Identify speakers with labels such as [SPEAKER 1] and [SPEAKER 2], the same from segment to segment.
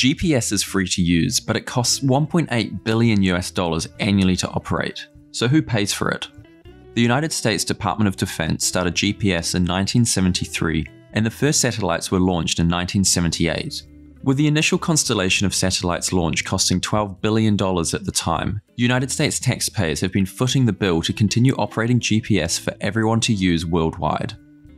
[SPEAKER 1] GPS is free to use, but it costs 1.8 billion US dollars annually to operate. So who pays for it? The United States Department of Defense started GPS in 1973, and the first satellites were launched in 1978. With the initial constellation of satellites launched costing $12 billion at the time, United States taxpayers have been footing the bill to continue operating GPS for everyone to use worldwide.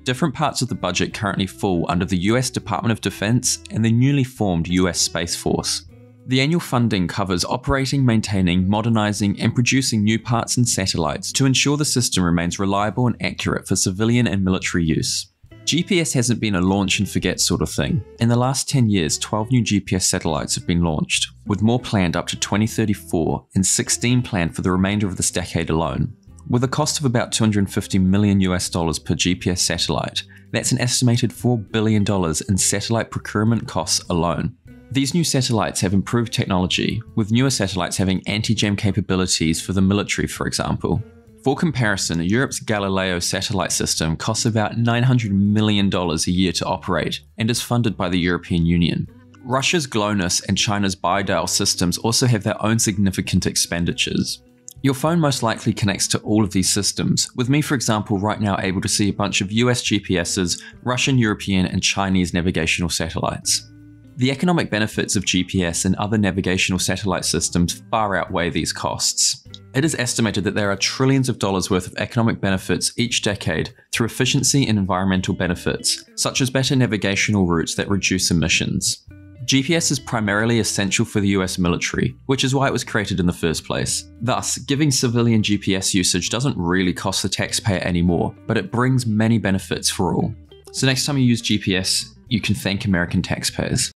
[SPEAKER 1] Different parts of the budget currently fall under the US Department of Defense and the newly formed US Space Force. The annual funding covers operating, maintaining, modernizing, and producing new parts and satellites to ensure the system remains reliable and accurate for civilian and military use. GPS hasn't been a launch and forget sort of thing. In the last 10 years, 12 new GPS satellites have been launched, with more planned up to 2034 and 16 planned for the remainder of this decade alone. With a cost of about 250 million US dollars per GPS satellite, that's an estimated $4 billion in satellite procurement costs alone. These new satellites have improved technology, with newer satellites having anti jam capabilities for the military, for example. For comparison, Europe's Galileo satellite system costs about $900 million a year to operate and is funded by the European Union. Russia's GLONASS and China's BeiDou systems also have their own significant expenditures. Your phone most likely connects to all of these systems, with me, for example, right now able to see a bunch of US GPSs, Russian, European, and Chinese navigational satellites. The economic benefits of GPS and other navigational satellite systems far outweigh these costs. It is estimated that there are trillions of dollars worth of economic benefits each decade through efficiency and environmental benefits, such as better navigational routes that reduce emissions. GPS is primarily essential for the US military, which is why it was created in the first place. Thus, giving civilian GPS usage doesn't really cost the taxpayer anymore, but it brings many benefits for all. So next time you use GPS, you can thank American taxpayers.